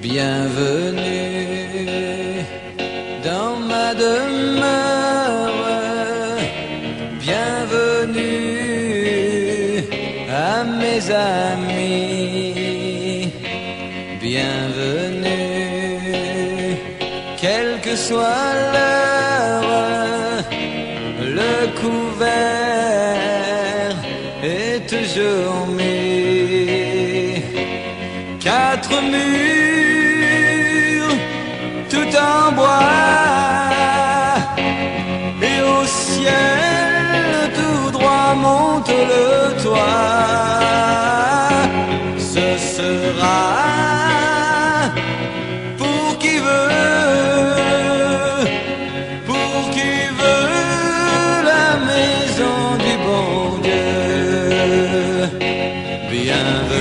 Bienvenue dans ma demeure. Bienvenue à mes amis. Bienvenue, quelle que soit l'heure, le couvert est toujours mis. Quatre murs, montre-le toi. Ce sera pour qui veut, pour qui veut la maison du bon Dieu. Bienvenue.